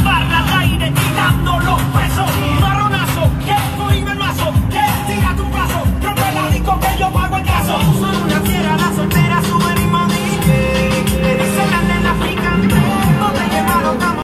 barra